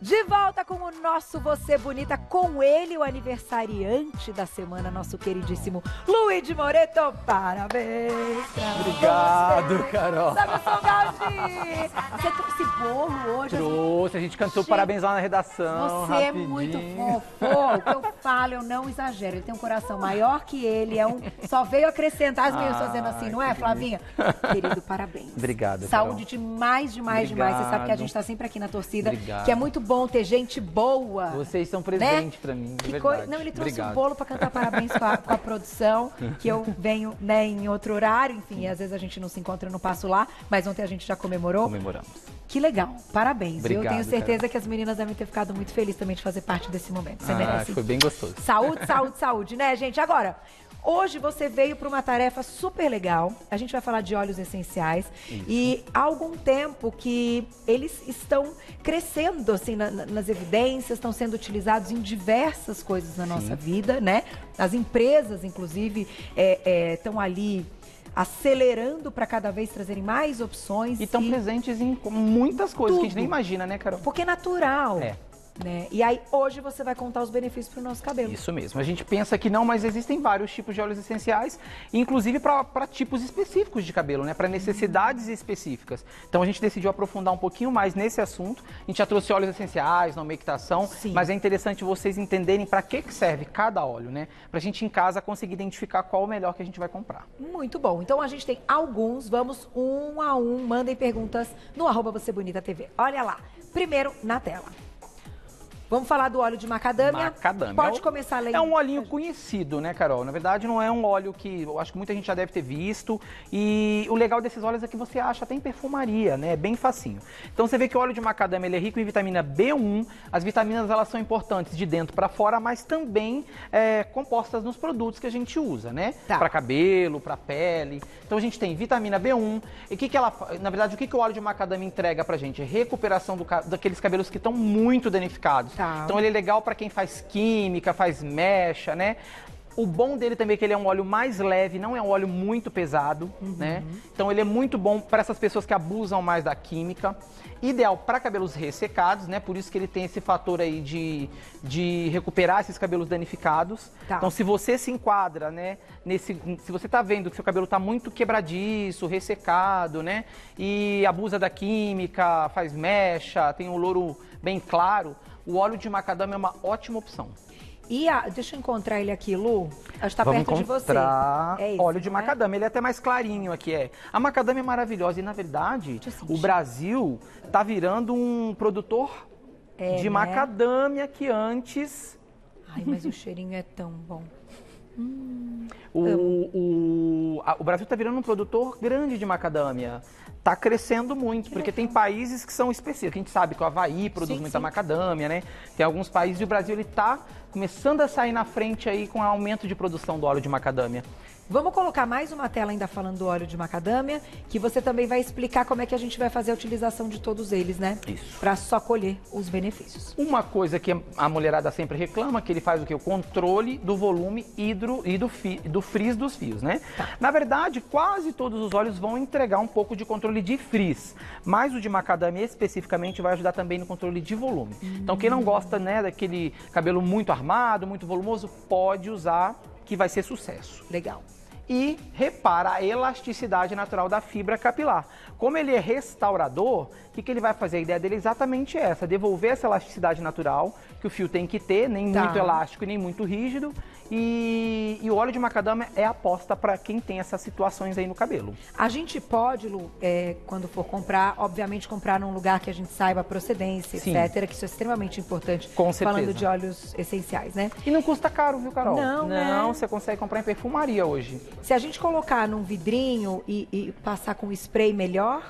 De volta com o nosso Você Bonita, com ele, o aniversariante da semana, nosso queridíssimo Luiz Moreto. Parabéns! Obrigado, você. Carol. Samuel Galdi. Você trouxe bolo hoje? Trouxe, a gente cantou Gente, parabéns lá na redação. Você é rapidinho. muito fofo. O que eu falo, eu não exagero. Ele tem um coração maior que ele, é um. Só veio acrescentar as minhas Ah, fazendo assim, não é, Flavinha? Querido, parabéns. Obrigado, Saúde Carol. demais, demais, demais. Você sabe que a Obrigado. gente tá sempre aqui na torcida, Obrigado. que é muito bom ter gente boa. Vocês são presente pra mim, de Que verdade. coi- Não, ele trouxe Obrigado. um bolo pra cantar parabéns com a, com a produção, que eu venho né, em outro horário, enfim, às vezes a gente não se encontra no passo lá, mas ontem a gente já comemorou. Comemoramos. Que legal, parabéns. eu Obrigado, tenho certeza Carol. que as meninas devem ter ficado muito felizes também de fazer parte desse momento. Você Ah, merece. foi bem gostoso. Saúde, saúde, saúde, né, gente? Agora, hoje você veio para uma tarefa super legal. A gente vai falar de óleos essenciais. E há algum tempo que eles estão crescendo, assim, na- na- nas evidências, estão sendo utilizados em diversas coisas na nossa vida, né? As empresas, inclusive, estão ali acelerando para cada vez trazerem mais opções. E estão presentes em muitas coisas que a gente nem Tudo. imagina, né, Carol? Porque é natural. É. Né? E aí, hoje você vai contar os benefícios para o nosso cabelo. Isso mesmo. A gente pensa que não, mas existem vários tipos de óleos essenciais, inclusive para tipos específicos de cabelo, né? Para necessidades específicas. Então a gente decidiu aprofundar um pouquinho mais nesse assunto. A gente já trouxe óleos essenciais na umectação, Sim. mas é interessante vocês entenderem para que, que serve cada óleo, né? Para a gente em casa conseguir identificar qual o melhor que a gente vai comprar. Muito bom. Então a gente tem alguns, vamos um a um. Mandem perguntas no arroba Você Bonita TV. Olha lá. Primeiro, na tela. Vamos falar do óleo de macadâmia. Macadâmia. Pode É começar lendo. É um olhinho conhecido, né, Carol? Na verdade, não é um óleo que eu acho que muita gente já deve ter visto. E o legal desses óleos é que você acha até em perfumaria, né? É bem facinho. Então você vê que o óleo de macadâmia ele é rico em vitamina B1. As vitaminas elas são importantes de dentro para fora, mas também é, compostas nos produtos que a gente usa, né? Tá. Para cabelo, para pele. Então a gente tem vitamina B1. E o que, que ela, na verdade, o que, que o óleo de macadâmia entrega pra gente? Recuperação do daqueles cabelos que estão muito danificados. Tá. Então ele é legal para quem faz química, faz mecha, né? O bom dele também é que ele é um óleo mais leve, não é um óleo muito pesado, né? Então ele é muito bom para essas pessoas que abusam mais da química. Ideal para cabelos ressecados, né? Por isso que ele tem esse fator aí de, de recuperar esses cabelos danificados. Tá. Então se você se enquadra, né? Nesse, se você tá vendo que seu cabelo tá muito quebradiço, ressecado, né? E abusa da química, faz mecha, tem um louro bem claro, o óleo de macadâmia é uma ótima opção. E a, deixa eu encontrar ele aqui, Lu. Acho que tá Vamos perto de você. encontrar É esse, óleo de não é? macadâmia. Ele é até mais clarinho aqui, é. A macadâmia é maravilhosa e, na verdade, o Brasil tá virando um produtor É, de né? macadâmia que antes Ai, mas o cheirinho é tão bom. o, o, a- o Brasil está virando um produtor grande de macadâmia. Está crescendo muito, porque tem países que são específicos. A gente sabe que o Havaí produz Sim, muita sim. macadâmia, né? Tem alguns países e o Brasil está começando a sair na frente aí com o aumento de produção do óleo de macadâmia. Vamos colocar mais uma tela ainda falando do óleo de macadâmia, que você também vai explicar como é que a gente vai fazer a utilização de todos eles, né? Isso. Pra só colher os benefícios. Uma coisa que a mulherada sempre reclama, que ele faz o que? O controle do volume hidro, e do, fi, do frizz dos fios, né? Na verdade, quase todos os óleos vão entregar um pouco de controle de frizz, mas o de macadâmia especificamente vai ajudar também no controle de volume. Então quem não gosta, né, daquele cabelo muito armado, muito volumoso, pode usar, que vai ser sucesso Legal. E repara a elasticidade natural da fibra capilar. Como ele é restaurador, o que, que ele vai fazer? A ideia dele é exatamente essa: devolver essa elasticidade natural que o fio tem que ter, nem Tá. muito elástico e nem muito rígido. E, e o óleo de macadâmia é aposta para quem tem essas situações aí no cabelo. A gente pode, Lu, é, quando for comprar, obviamente comprar num lugar que a gente saiba a procedência, Sim. etc., que isso é extremamente importante. Com certeza. Falando de óleos essenciais, né? E não custa caro, viu, Carol? Não, né? Não, você consegue comprar em perfumaria hoje. Se a gente colocar num vidrinho e, e passar com spray melhor,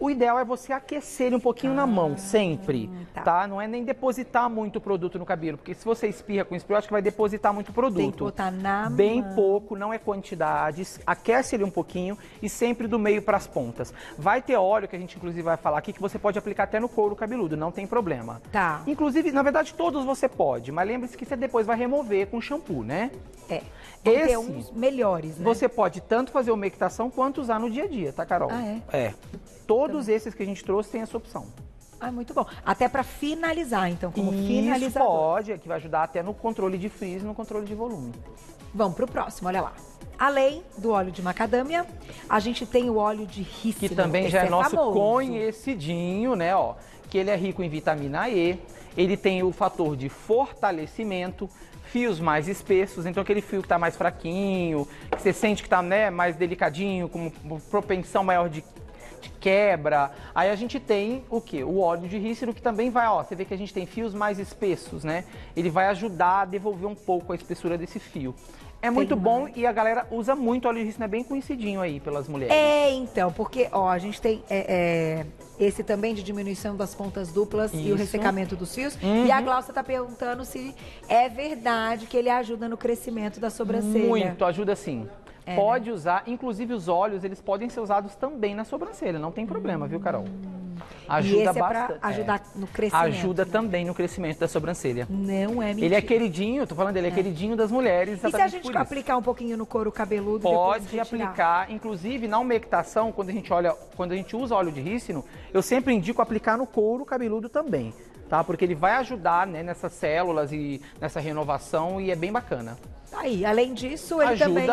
O ideal é você aquecer ele um pouquinho na mão, sempre, tá. tá. Não é nem depositar muito o produto no cabelo, porque se você espirra com spray, eu acho que vai depositar muito produto. Tem que botar na Bem mão. pouco, não é quantidades, aquece ele um pouquinho e sempre do meio para as pontas. Vai ter óleo, que a gente inclusive vai falar aqui, que você pode aplicar até no couro cabeludo, não tem problema. Tá. Inclusive, na verdade, todos você pode, mas lembre-se que você depois vai remover com shampoo, né? é. Vão Esse- uns melhores, né? Você pode tanto fazer umectação quanto usar no dia a dia, tá, Carol? Ah, é? Todos esses que a gente trouxe têm essa opção. Ah, muito bom. Até para finalizar, então, como Isso finalizador. pode, que vai ajudar até no controle de frizz e no controle de volume. Vamos pro próximo, olha lá. Além do óleo de macadâmia, a gente tem o óleo de rícino. Que também já é, nosso famoso. conhecidinho, né, ó. Que ele é rico em vitamina E, ele tem o fator de fortalecimento, fios mais espessos, então aquele fio que está mais fraquinho, que você sente que está né, mais delicadinho, com propensão maior de, de quebra. Aí a gente tem o que? O óleo de rícino que também vai, ó, você vê que a gente tem fios mais espessos, né? Ele vai ajudar a devolver um pouco a espessura desse fio. É muito Tem bom e a galera usa muito óleo de rícino, é bem conhecidinho aí pelas mulheres. É, então, porque, ó, a gente tem é, é, esse também de diminuição das pontas duplas e o Isso. ressecamento dos fios. Uhum. E a Glaucia tá perguntando se é verdade que ele ajuda no crescimento da sobrancelha. Muito, ajuda sim. É, Pode usar, inclusive os óleos, eles podem ser usados também na sobrancelha, não tem problema, viu, Carol? Ajuda e esse é bastante. ajudar é. no crescimento. Ajuda também no crescimento da sobrancelha. Não é mentira. Ele é queridinho, tô falando dele, é, queridinho das mulheres, E se a gente aplicar um pouquinho no couro cabeludo depois Pode aplicar, inclusive na umectação, quando a gente olha, quando a gente usa óleo de rícino, eu sempre indico aplicar no couro cabeludo também, tá? Porque ele vai ajudar, né, nessas células e nessa renovação e é bem bacana. Aí, além disso, ele também...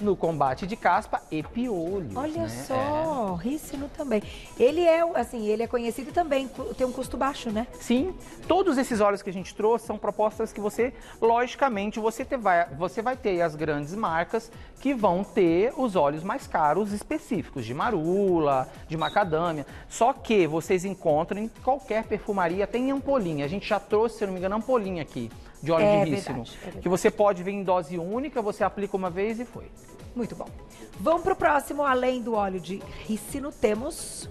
No combate de caspa e piolhos. Olha né? só, rícino também. Ele é, assim, ele é conhecido também tem um custo baixo, né? É. Sim, todos esses óleos que a gente trouxe são propostas que você, logicamente, você, vai, você vai ter as grandes marcas que vão ter os óleos mais caros específicos, de marula, de macadâmia. Só que vocês encontram em qualquer perfumaria, tem ampolinha. A gente já trouxe, se eu não me engano, ampolinha aqui de óleo É de rícino. é. Que você pode vir em dose única, você aplica uma vez e foi. Muito bom. Vamos pro próximo, além do óleo de rícino, temos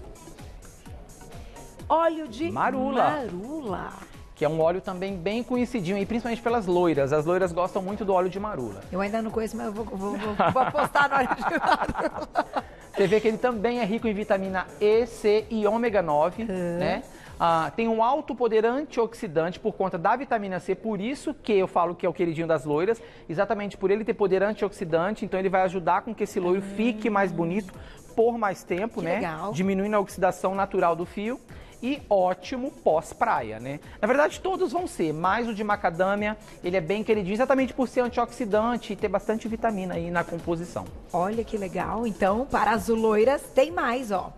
óleo de Marula. marula. Que é um óleo também bem conhecidinho, e principalmente pelas loiras. As loiras gostam muito do óleo de marula. Eu ainda não conheço, mas eu vou, vou, vou, vou apostar no óleo de marula. Você vê que ele também é rico em vitamina E, C e ômega 9, né? Ah, tem um alto poder antioxidante por conta da vitamina C, por isso que eu falo que é o queridinho das loiras, exatamente por ele ter poder antioxidante, então ele vai ajudar com que esse loiro fique mais bonito por mais tempo, Que né? legal. Diminuindo a oxidação natural do fio. E ótimo pós-praia, né? Na verdade, todos vão ser, mas o de macadâmia, ele é bem queridinho, exatamente por ser antioxidante e ter bastante vitamina aí na composição. Olha que legal. Então, para as loiras, tem mais, ó.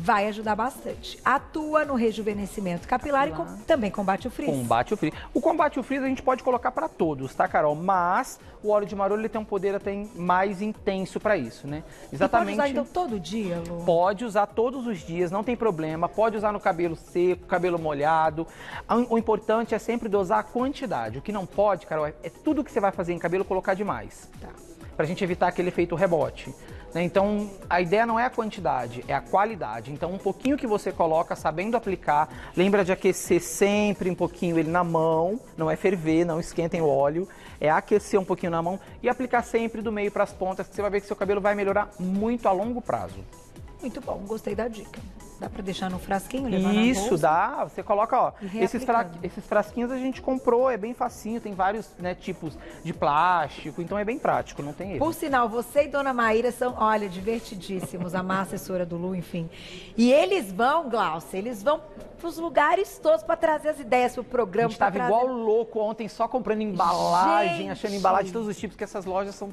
Vai ajudar bastante. Atua no rejuvenescimento capilar e com- também combate o frizz. Combate o frizz. O combate o frizz a gente pode colocar para todos, tá, Carol? Mas o óleo de marula ele tem um poder até mais intenso para isso, né? E Exatamente. pode usar, então, todo dia, Lu? Pode usar todos os dias, não tem problema. Pode usar no cabelo seco, cabelo molhado. O o importante é sempre dosar a quantidade. O que não pode, Carol, é, é tudo que você vai fazer em cabelo colocar demais. Tá. Pra gente evitar aquele efeito rebote. Né? Então, a ideia não é a quantidade, é a qualidade. Então, um pouquinho que você coloca, sabendo aplicar, lembra de aquecer sempre um pouquinho ele na mão, não é ferver, não esquentem o óleo, é aquecer um pouquinho na mão e aplicar sempre do meio para as pontas, que você vai ver que seu cabelo vai melhorar muito a longo prazo. Muito bom, gostei da dica. Dá pra deixar no frasquinho, levar Isso, dá. Você coloca, ó. Esses, fra- esses frasquinhos a gente comprou, é bem facinho, tem vários né, tipos de plástico, então é bem prático, não tem erro. Por sinal, você e Dona Maíra são, olha, divertidíssimos, a má assessora do Lu, enfim. E eles vão, Glaucia, eles vão pros lugares todos pra trazer as ideias pro A programa. gente pra tava trazer- igual louco ontem, só comprando embalagem, Gente! achando embalagem de todos os tipos, que essas lojas são.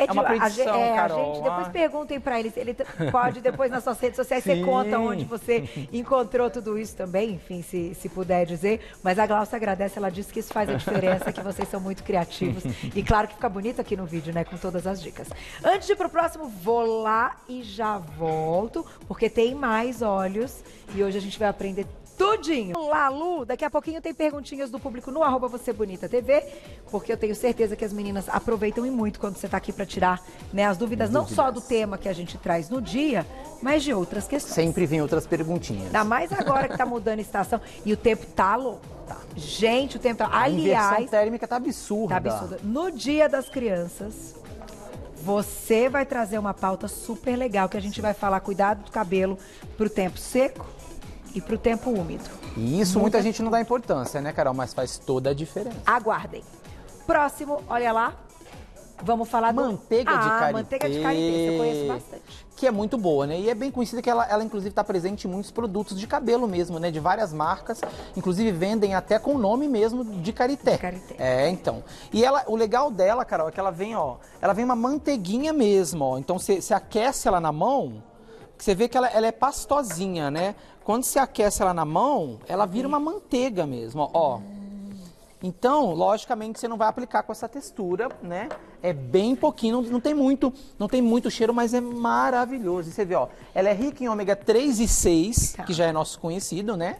É, É uma de- a perdição, ge- é, Carol, A gente, depois ah. perguntem pra eles. Ele t- pode, depois nas suas redes sociais, você Sim. conta onde você encontrou tudo isso também, enfim, se, se puder dizer. Mas a Glaucia agradece, ela disse que isso faz a diferença, que vocês são muito criativos. E claro que fica bonito aqui no vídeo, né, com todas as dicas. Antes de ir pro próximo, vou lá e já volto, porque tem mais olhos e hoje a gente vai aprender tudinho. Olá, Lu, daqui a pouquinho tem perguntinhas do público no arroba Você Bonita TV, porque eu tenho certeza que as meninas aproveitam e muito quando você está aqui para tirar né, as dúvidas, não só do tema que a gente traz no dia, mas de outras questões. Sempre vem outras perguntinhas. Ainda mais agora que tá mudando a estação e o tempo tá louco. Gente, o tempo tá... A Aliás, térmica tá absurda. tá absurdo. No dia das crianças, você vai trazer uma pauta super legal que a gente vai falar cuidado do cabelo pro tempo seco e pro tempo úmido. E isso muita gente não dá importância, né, Carol? Mas faz toda a diferença. Aguardem. Próximo, olha lá. Vamos falar do... Manteiga de ah, karité. manteiga de karité, eu conheço bastante. Que é muito boa, né? E é bem conhecida que ela, ela inclusive, está presente em muitos produtos de cabelo mesmo, né? De várias marcas. Inclusive, vendem até com o nome mesmo de karité. De karité. É, então. E ela, o legal dela, Carol, é que ela vem, ó... Ela vem uma manteiguinha mesmo, ó. Então, você aquece ela na mão... Você vê que ela, ela é pastosinha, né? Quando você aquece ela na mão, ela vira uma manteiga mesmo, ó. Então, logicamente, você não vai aplicar com essa textura, né? É bem pouquinho, não, não tem muito, não tem muito cheiro, mas é maravilhoso. E você vê, ó, ela é rica em ômega 3 e 6, Tá. que já é nosso conhecido, né?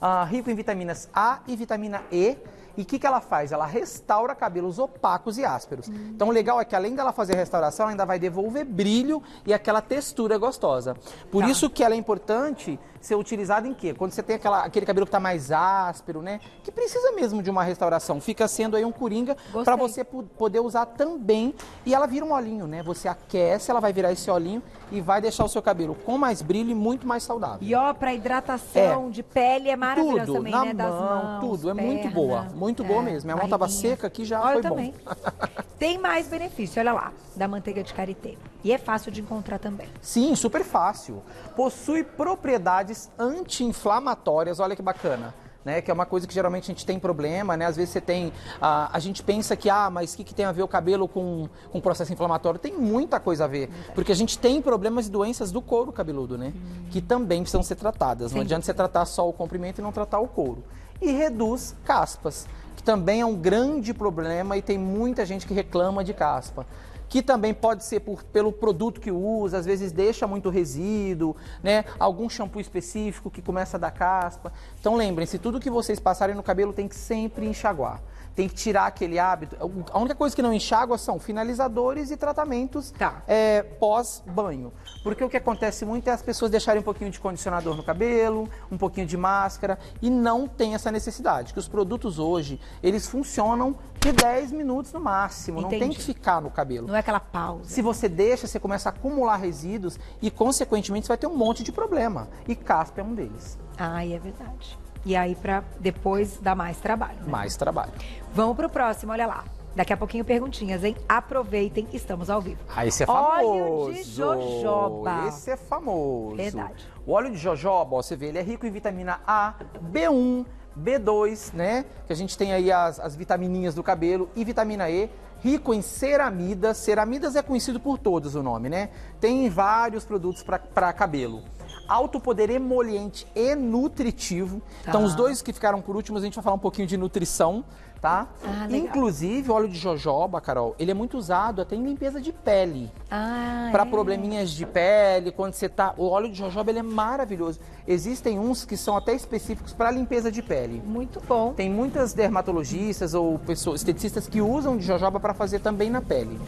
Ah, rico em vitaminas A e vitamina E. E o que, que ela faz? Ela restaura cabelos opacos e ásperos. Então, o legal é que além dela fazer a restauração, ela ainda vai devolver brilho e aquela textura gostosa. Por Tá. isso que ela é importante ser utilizada em quê? Quando você tem aquela- aquele cabelo que está mais áspero, né? Que precisa mesmo de uma restauração. Fica sendo aí um coringa para você po- poder usar também. E ela vira um olhinho, né? Você aquece, ela vai virar esse olhinho e vai deixar o seu cabelo com mais brilho e muito mais saudável. E ó, pra hidratação de pele é maravilhoso Tudo, também, na né? Das mão, mãos, tudo. É muito boa. Muito boa É, mesmo. Minha mão tava barriguinha. seca aqui, já Olha, foi eu bom. também. Tem mais benefício, olha lá, da manteiga de karité. E é fácil de encontrar também. Sim, super fácil. Possui propriedades anti-inflamatórias, olha que bacana. Né, que é uma coisa que geralmente a gente tem problema, né? Às vezes você tem. ah, a gente pensa que, ah, mas o que, que tem a ver o cabelo com, com processo inflamatório? Tem muita coisa a ver. Porque a gente tem problemas e doenças do couro cabeludo, né? Que também precisam ser tratadas. Não Sem adianta você tratar só o comprimento e não tratar o couro. E reduz caspas, que também é um grande problema e tem muita gente que reclama de caspa que também pode ser por- pelo produto que usa, às vezes deixa muito resíduo, né? Algum shampoo específico que começa a dar caspa. Então lembrem-se, tudo que vocês passarem no cabelo tem que sempre enxaguar. Tem que tirar aquele hábito. A única coisa que não enxágua são finalizadores e tratamentos Tá. é, pós-banho. Porque o que acontece muito é as pessoas deixarem um pouquinho de condicionador no cabelo, um pouquinho de máscara e não tem essa necessidade. Que os produtos hoje, eles funcionam de 10 minutos no máximo. Não tem Entendi. que ficar no cabelo. Não é aquela pausa. Se você deixa, você começa a acumular resíduos e, consequentemente, você vai ter um monte de problema. E caspa é um deles. Ai, é verdade. E aí, pra depois dar mais trabalho. né? Mais trabalho. Vamos pro próximo, olha lá. Daqui a pouquinho perguntinhas, hein? Aproveitem, estamos ao vivo. Ah, esse é Óleo famoso. de jojoba. Esse é famoso. Verdade. O óleo de jojoba, ó, você vê, ele é rico em vitamina A, B1, B2, né? Que a gente tem aí as, as vitamininhas do cabelo e vitamina E. Rico em ceramidas. Ceramidas é conhecido por todos o nome, né? Tem vários produtos para cabelo. Alto poder emoliente e nutritivo. Então, Tá. os dois que ficaram por últimos, a gente vai falar um pouquinho de nutrição, tá? Ah. Inclusive, o óleo de jojoba, Carol, ele é muito usado até em limpeza de pele. Ah, Para é. probleminhas de pele, quando você tá. O óleo de jojoba ele é maravilhoso. Existem uns que são até específicos para limpeza de pele. Muito bom. Tem muitas dermatologistas ou pessoas esteticistas que usam de jojoba para fazer também na pele.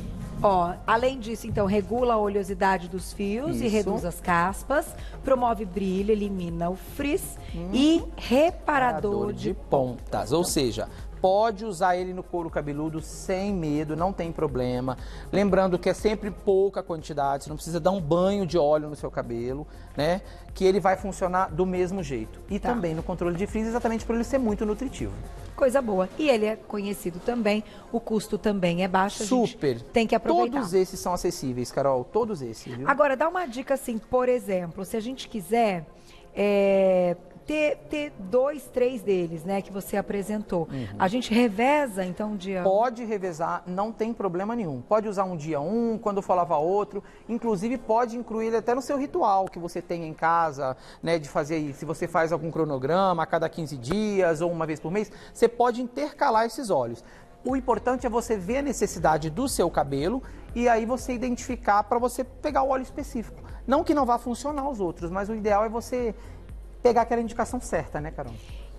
Ó, além disso, então, regula a oleosidade dos fios e Isso. reduz as caspas, promove brilho, elimina o frizz e reparador de pontas. Ou seja, pode usar ele no couro cabeludo sem medo, não tem problema. Lembrando que é sempre pouca quantidade, você não precisa dar um banho de óleo no seu cabelo, né? Que ele vai funcionar do mesmo jeito. E Tá. também no controle de frizz, exatamente por ele ser muito nutritivo. Coisa boa. E ele é conhecido também, o custo também é baixo. Super. Tem que aproveitar. Todos esses são acessíveis, Carol. Todos esses, viu? Agora, dá uma dica assim, por exemplo, se a gente quiser é, ter, ter dois, três deles, né, que você apresentou, a gente reveza, então, um dia... Uhum. Pode revezar, não tem problema nenhum. Pode usar um dia um, quando for lavar outro. Inclusive, pode incluir ele até no seu ritual que você tem em casa, né? De fazer aí. Se você faz algum cronograma a cada 15 dias ou uma vez por mês, você pode intercalar esses óleos. O importante é você ver a necessidade do seu cabelo e aí você identificar para você pegar o óleo específico. Não que não vá funcionar os outros, mas o ideal é você pegar aquela indicação certa, né, Carol?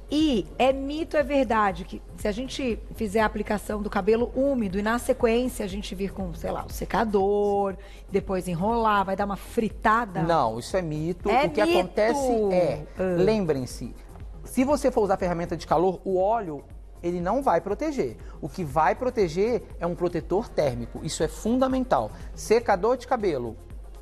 E é mito, é verdade, que se a gente fizer a aplicação do cabelo úmido e na sequência a gente vir com, sei lá, o secador, depois enrolar, vai dar uma fritada? Não, isso é mito. É o que mito! acontece é, Ah. lembrem-se, se você for usar ferramenta de calor, o óleo ele não vai proteger. O que vai proteger é um protetor térmico. Isso é fundamental. Secador de cabelo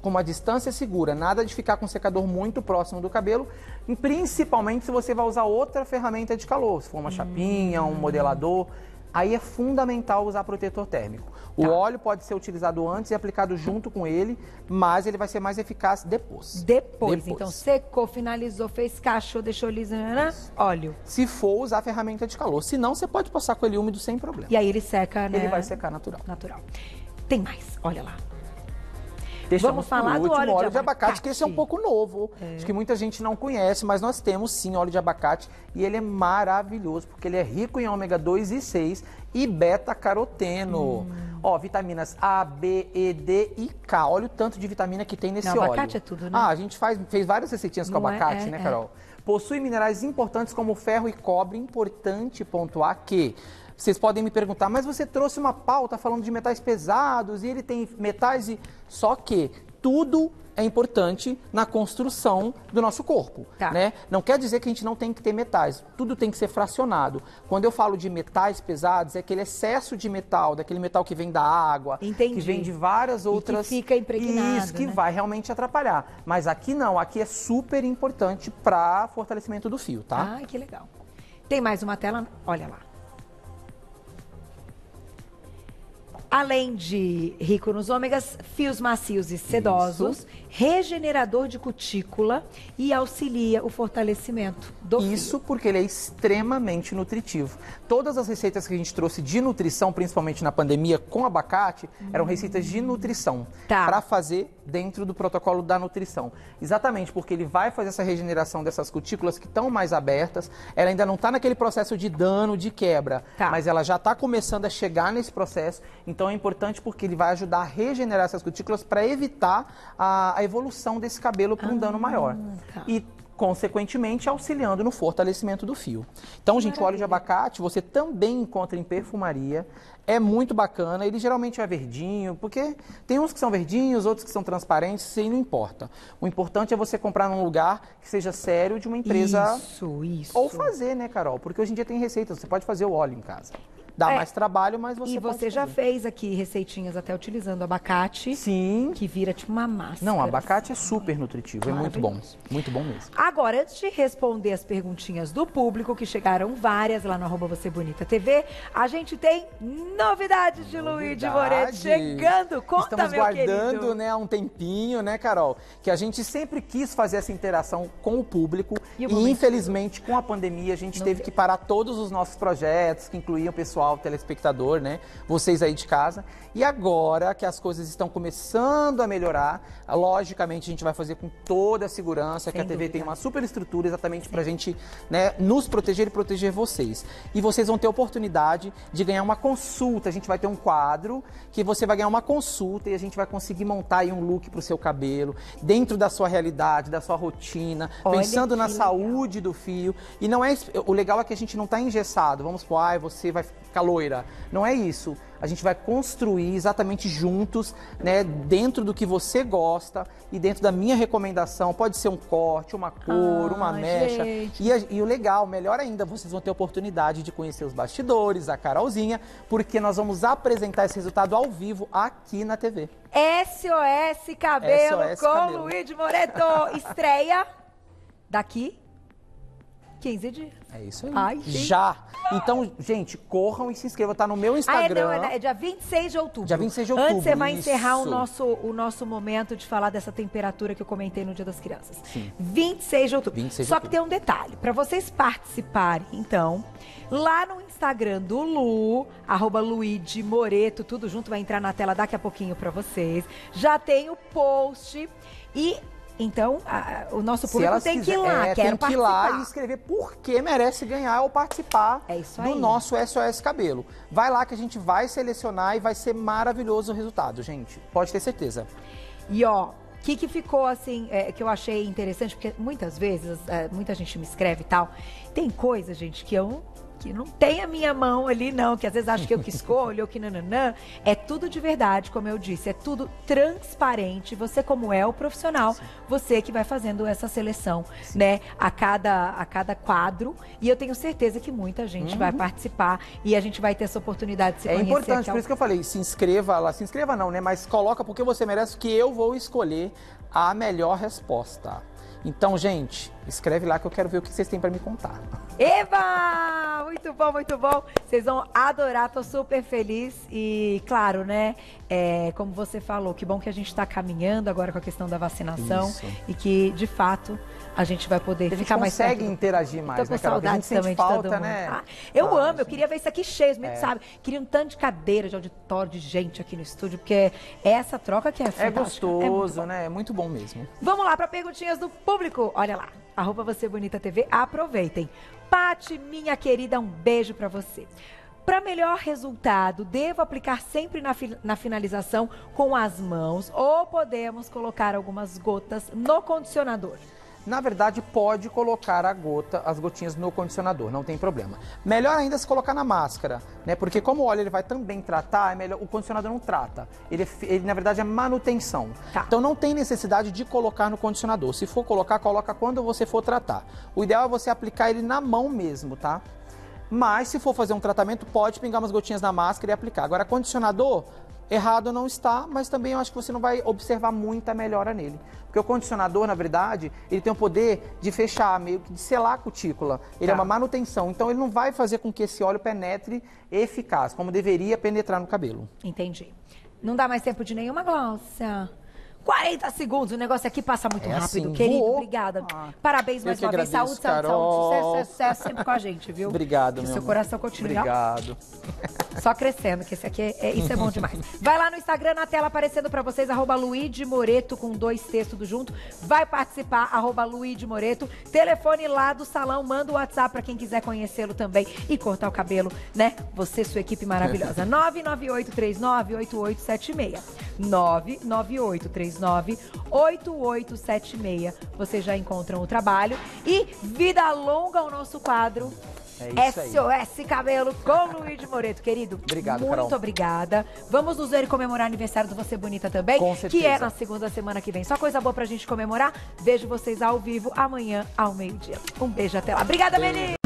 com uma distância segura, nada de ficar com o secador muito próximo do cabelo, e principalmente se você vai usar outra ferramenta de calor, se for uma chapinha, um modelador. aí é fundamental usar protetor térmico. O Tá. óleo pode ser utilizado antes e aplicado junto com ele, mas ele vai ser mais eficaz depois. Depois, então secou, finalizou, fez cacho, deixou liso, né? óleo. Se for usar a ferramenta de calor. Se não, você pode passar com ele úmido sem problema. E aí ele seca, né? Ele vai secar natural. Natural. Tem mais, olha lá. Deixamos Vamos falar por do último, óleo de abacate, que esse é um abacate. pouco novo. Acho que muita gente não conhece, mas nós temos sim óleo de abacate e ele é maravilhoso porque ele é rico em ômega 2 e 6 e beta-caroteno. Hum. Ó, vitaminas A, B, E, D e K. Olha o tanto de vitamina que tem nesse Não, óleo. abacate é tudo, né? Ah, a gente faz, fez várias receitinhas com Não é? abacate, É, né, é. Carol? Possui minerais importantes como ferro e cobre. Importante pontuar que vocês podem me perguntar, mas você trouxe uma pauta falando de metais pesados e ele tem metais e. Só que tudo é importante na construção do nosso corpo, Tá. né? Não quer dizer que a gente não tem que ter metais, tudo tem que ser fracionado. Quando eu falo de metais pesados, é aquele excesso de metal, daquele metal que vem da água, Entendi. que vem de várias outras... fica impregnado, Isso, que né? vai realmente atrapalhar. Mas aqui não, aqui é super importante para fortalecimento do fio, tá? Ai, que legal. Tem mais uma tela? Olha lá. Além de rico nos ômegas, fios macios e sedosos, regenerador de cutícula e auxilia o fortalecimento do. Isso porque ele é extremamente nutritivo. Todas as receitas que a gente trouxe de nutrição, principalmente na pandemia com abacate, eram receitas de nutrição. Tá. Para fazer dentro do protocolo da nutrição. Exatamente porque ele vai fazer essa regeneração dessas cutículas que estão mais abertas. Ela ainda não está naquele processo de dano, de quebra, Tá. mas ela já está começando a chegar nesse processo. Então é importante porque ele vai ajudar a regenerar essas cutículas para evitar a, a evolução desse cabelo para um dano maior. tá. E consequentemente auxiliando no fortalecimento do fio. Então, gente, o óleo de abacate você também encontra em perfumaria. É muito bacana, ele geralmente é verdinho, porque tem uns que são verdinhos, outros que são transparentes, isso aí não importa. O importante é você comprar num lugar que seja sério de uma empresa Isso, isso. ou fazer, né, Carol? Porque hoje em dia tem receitas, você pode fazer o óleo em casa. Dá É. mais trabalho, mas você E você já fazer. fez aqui receitinhas até utilizando abacate, Sim. que vira tipo uma massa. Não, abacate é super nutritivo, é muito bom. Muito bom mesmo. Agora, antes de responder as perguntinhas do público, que chegaram várias lá no arroba Você Bonita TV, a gente tem novidades de Luiz de Moretti chegando. Conta, Estamos meu guardando, querido. né, há um tempinho, né, Carol? Que a gente sempre quis fazer essa interação com o público E e, infelizmente com a pandemia a gente teve deu. que parar todos os nossos projetos que incluíam o pessoal, o telespectador, né, vocês aí de casa. E agora que as coisas estão começando a melhorar, logicamente a gente vai fazer com toda a segurança, que Sem a TV tem dúvida. uma super estrutura exatamente para a gente né, nos proteger e proteger vocês. E vocês vão ter a oportunidade de ganhar uma consulta. A gente vai ter um quadro que você vai ganhar uma consulta e a gente vai conseguir montar aí um look para o seu cabelo, dentro da sua realidade, da sua rotina, Olha pensando na que saúde do fio. E não é o legal é que a gente não está engessado. Vamos supor, ai, você vai ficar loira. Não é isso. A gente vai construir exatamente juntos, né, dentro do que você gosta e dentro da minha recomendação. Pode ser um corte, uma cor, uma Ah, mecha. gente. E, a- e o legal, melhor ainda, vocês vão ter a oportunidade de conhecer os bastidores, a Carolzinha, porque nós vamos apresentar esse resultado ao vivo aqui na TV. SOS Cabelo SOS com Cabelo. Luiz Moreto. Estreia daqui 15 dias. É isso aí. Ai. Já! Então, gente, corram e se inscrevam. Tá no meu Ah, é, Instagram. não, é, é dia 26 de outubro. Dia 26 de Antes outubro, você vai encerrar o isso. nosso, o nosso momento de falar dessa temperatura que eu comentei no Dia das Crianças. 26 de outubro. 26 de Só que outubro. tem um detalhe. Para vocês participarem, então, lá no Instagram do Lu, arroba Luigi Moreto, tudo junto, vai entrar na tela daqui a pouquinho para vocês. Já tem o post e... Então, a- o nosso público tem que ir quiser- lá, é, quero tem que ir lá e escrever por que merece ganhar ou participar É do aí. nosso SOS Cabelo. Vai lá que a gente vai selecionar e vai ser maravilhoso o resultado, gente. Pode ter certeza. E ó, o que, que ficou assim, é, que eu achei interessante, porque muitas vezes, é, muita gente me escreve e tal. Tem coisa, gente, que eu que não tem a minha mão ali, não, que às vezes acho que eu que escolho, ou que nananã. É tudo de verdade, como eu disse, é tudo transparente. Você, como é o profissional, você que vai fazendo essa seleção, né, a cada, a cada quadro. E eu tenho certeza que muita gente vai participar e a gente vai ter essa oportunidade de se Uhum. É conhecer importante, aqui ao por isso que eu falei, se inscreva lá, se inscreva não, né? Mas coloca porque você merece que eu vou escolher a melhor resposta. Então, gente, escreve lá que eu quero ver o que vocês têm pra me contar. Eva! Muito bom, muito bom. Vocês vão adorar, tô super feliz. E, claro, né? É, como você falou, que bom que a gente está caminhando agora com a questão da vacinação Isso. e que, de fato, a gente vai poder gente ficar mais consegue perto. interagir mais, Tô com né, Carol? Saudade também falta, de todo mundo. né? Ah, eu Ah, amo, eu queria ver isso aqui cheio, mesmo, É. sabe? Queria um tanto de cadeira, de auditório, de gente aqui no estúdio, porque é essa troca que é É fantástica. É gostoso, bom. né? É muito bom mesmo. Vamos lá para perguntinhas do público. Olha lá, arroba você bonita TV, aproveitem. Pati, minha querida, um beijo para você. Para melhor resultado, devo aplicar sempre na, fi- na finalização com as mãos ou podemos colocar algumas gotas no condicionador? Na verdade, pode colocar a gota, as gotinhas no condicionador, não tem problema. Melhor ainda se colocar na máscara, né? Porque como o óleo ele vai também tratar, é melhor, o condicionador não trata. Ele, é ele, na verdade é manutenção. Tá. Então não tem necessidade de colocar no condicionador. Se for colocar, coloca quando você for tratar. O ideal é você aplicar ele na mão mesmo, tá? Mas se for fazer um tratamento, pode pingar umas gotinhas na máscara e aplicar. Agora, condicionador, errado não está, mas também eu acho que você não vai observar muita melhora nele. Porque o condicionador, na verdade, ele tem o poder de fechar, meio que de selar a cutícula. Ele Tá. é uma manutenção, então ele não vai fazer com que esse óleo penetre eficaz, como deveria penetrar no cabelo. Entendi. Não dá mais tempo de nenhuma Glócia. 40 segundos, o negócio aqui passa muito É rápido. assim, Querido, voou. obrigada. Ah, Parabéns mais uma vez. agradeço, Saúde, saúde, Carol. saúde. Sucesso, sucesso sempre com a gente, viu? Obrigado, Que meu seu amor. coração continue Obrigado. Só crescendo, que esse aqui é, é- isso é bom demais. Vai lá no Instagram, na tela aparecendo pra vocês, arroba Luigi Moreto, com dois textos tudo junto. Vai participar, arroba Luigi Moreto. Telefone lá do salão, manda o WhatsApp pra quem quiser conhecê-lo também e cortar o cabelo, né? Você, sua equipe maravilhosa. 998398876. 998398876. Vocês já encontram o trabalho. E vida longa ao nosso quadro. É isso aí. SOS Cabelo com Luiz Moreto, querido. Obrigado, Muito Carol. obrigada. Vamos nos ver e comemorar o aniversário do Você Bonita também, Com que é certeza. na segunda semana que vem. Só coisa boa pra gente comemorar. Vejo vocês ao vivo amanhã ao meio-dia. Um beijo até lá. Obrigada, menino!